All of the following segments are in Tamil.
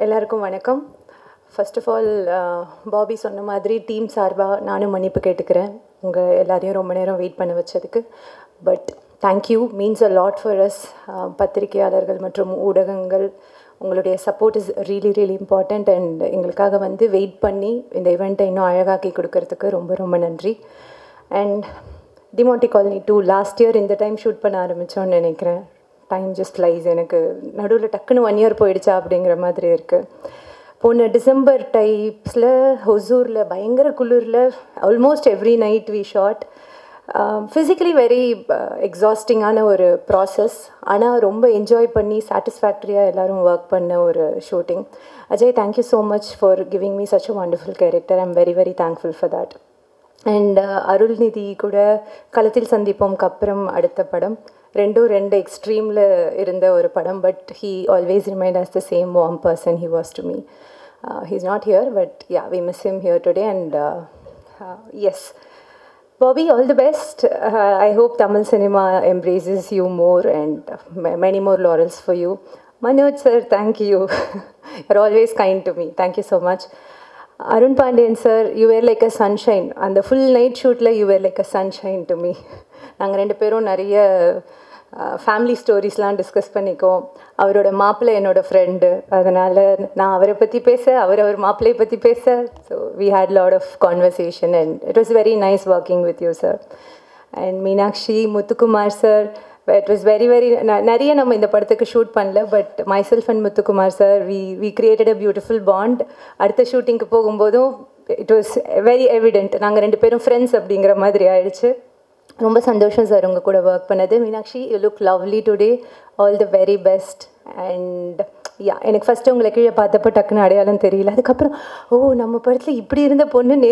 எல்லாருக்கும் வணக்கம். ஃபர்ஸ்ட் ஆஃப் ஆல் பாபி சொன்ன மாதிரி டீம் சார்பாக நானும் மன்னிப்பு கேட்டுக்கிறேன். உங்கள் எல்லாரையும் ரொம்ப நேரம் வெயிட் பண்ண வச்சதுக்கு. But thank you means a lot for us பத்திரிகையாளர்கள் மற்றும் ஊடகங்கள் உங்களுடைய support is really really important and எங்களுக்காக வந்து வெயிட் பண்ணி இந்த இவெண்ட்டை இன்னும் அழகாக்கி கொடுக்கறதுக்கு ரொம்ப ரொம்ப நன்றி. And Demonte Colony two last year இந்த டைம் ஷூட் பண்ண ஆரம்பித்தோன்னு நினைக்கிறேன். டைம் ஜஸ்ட் லைஸ் எனக்கு நடுவில் டக்குன்னு ஒன் இயர் போயிடுச்சா அப்படிங்கிற மாதிரி இருக்குது போன டிசம்பர் டைப்ஸில் ஹொசூரில் பயங்கர குளிரில் almost every night we shot physically very எக்ஸாஸ்டிங்கான ஒரு ப்ராசஸ் ஆனால் ரொம்ப என்ஜாய் பண்ணி சாட்டிஸ்ஃபேக்டரியாக எல்லோரும் ஒர்க் பண்ண ஒரு shooting Ajay thank you so much for giving me such a wonderful character I'm very very thankful for that and Arulnithi கூட களத்தில் சந்திப்போம்க்கு அப்புறம் அடுத்த படம். ரெண்டும் ரெண்டு எக்ஸ்ட்ரீமில் இருந்த ஒரு படம் but he always remind us the same warm person he was to me he is not here but yeah we miss him here today and yes Bobby, all the best. Uh, I hope Tamil cinema embraces you more and uh, many more laurels for you. Manoj sir, thank you. You're always kind to me. Thank you so much. Arun Pandian sir, you were like a sunshine. அந்த full night ஷூட்டில் you were like a sunshine to me நாங்கள் ரெண்டு பேரும் நிறைய ஃபேமிலி ஸ்டோரிஸ்லாம் டிஸ்கஸ் பண்ணிக்கோம் அவரோட மாப்பிள்ளை என்னோடய ஃப்ரெண்டு அதனால் நான் அவரை பற்றி பேச அவர் அவர் மாப்பிள்ளையை பற்றி பேச. So we had lot of conversation and it was very nice working with you sir and Meenakshi Muthukumar sir it was very very நிறைய நம்ம இந்த படத்துக்கு ஷூட் பண்ணல but myself and Muthukumar sir we we created a beautiful bond அடுத்த ஷூட்டிங்க்கு போகும்போதும் இட் வாஸ் வெரி எவிடென்ட் நாங்கள் ரெண்டு பேரும் ஃப்ரெண்ட்ஸ் அப்படிங்கிற மாதிரி ஆயிடுச்சு. ரொம்ப சந்தோஷம் சார் உங்கள் கூட ஒர்க் பண்ணது. Meenakshi you look lovely today all the very best and yeah எனக்கு ஃபஸ்ட்டு உங்களை கீழே பார்த்தப்போ டக்குன்னு அடையாளம் தெரியல. அதுக்கப்புறம் ஓ நம்ம படத்தில் இப்படி இருந்த பொண்ணு நே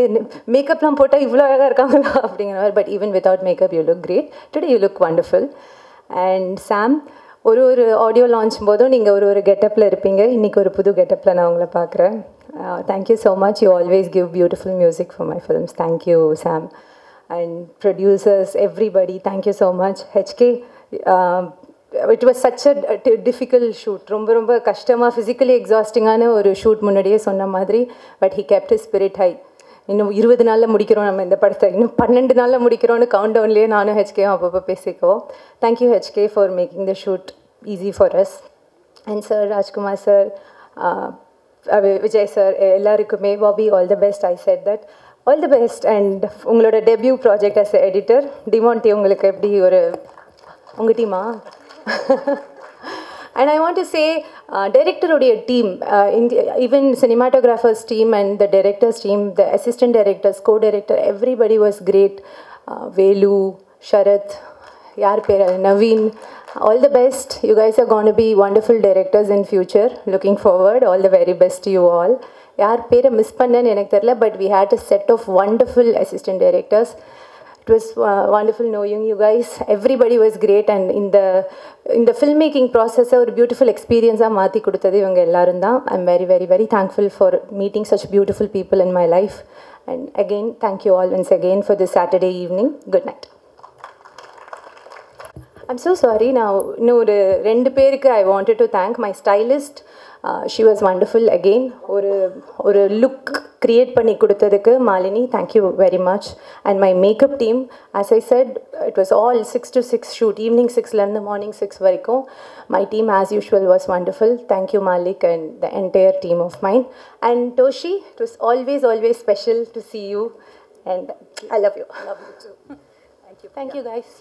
மேக்கப்லாம் போட்டால் இவ்வளோ அழகாக இருக்காங்களா? அப்படிங்கிற மாதிரி. But even without makeup you look great today you look wonderful and Sam ஒரு ஒரு ஆடியோ லான்ச் போதும் நீங்கள் ஒரு ஒரு கெட்டப்பில் இருப்பீங்க. இன்றைக்கி ஒரு புது கெட்டப்பில் நான் உங்களை பார்க்குறேன். Thank you so much you always give beautiful music for my films thank you Sam and producers, everybody, thank you so much. HK, uh, um, it was such a difficult shoot. ரொம்ப ரொம்ப கஷ்டமாக ஃபிசிக்கலி எக்ஸாஸ்டிங்கான ஒரு ஷூட் முன்னாடியே சொன்ன மாதிரி but he kept spirit high இன்னும் இருபது நாளில் முடிக்கிறோம் நம்ம இந்த படத்தை. இன்னும் பன்னெண்டு நாளில் முடிக்கிறோம்னு கவுண்ட் டவுன்லேயே நானும் ஹெச்கேவும் அப்பப்போ பேசிக்குவோம். Thank you HK for making the shoot easy for us and sir Rajkumar sir Vijay sir எல்லாருக்குமே Bobby all the best I said that all the best and உங்களோட debut project as editor Demonte உங்களுக்கு எப்படி ஒரு உங்கள் டீமா and I want to say டைரக்டருடைய team even cinematographers team and the directors team the assistant directors co director everybody was great Velu Sharath யார் பேர்? Naveen all the best you guys are gonna be wonderful directors in future looking forward all the very best you all யார் பேரை மிஸ் பண்ணேன்னு எனக்கு தெரில but we had a set of wonderful assistant directors it was wonderful knowing you guys everybody was great and இந்த இந்த ஃபில்ம் மேக்கிங் ப்ராசஸை ஒரு பியூட்டிஃபுல் எக்ஸ்பீரியன்ஸாக மாற்றி கொடுத்தது இவங்க எல்லாரும் தான். I am very very very thankful for meeting such beautiful people in my life and again thank you all once again for this Saturday evening good night I'm so sorry நான் இன்னும் ஒரு ரெண்டு பேருக்கு I wanted to thank my stylist she was wonderful again ஒரு ஒரு லுக் க்ரியேட் பண்ணி கொடுத்ததுக்கு Malini thank you very much and my makeup team as I said it was all six to six shoot evening சிக்ஸ்லேருந்து morning six வரைக்கும் my team as usual was wonderful thank you Malik and the entire team of mind and Doshi it was always always special to see you and I love you love you too thank you thank you guys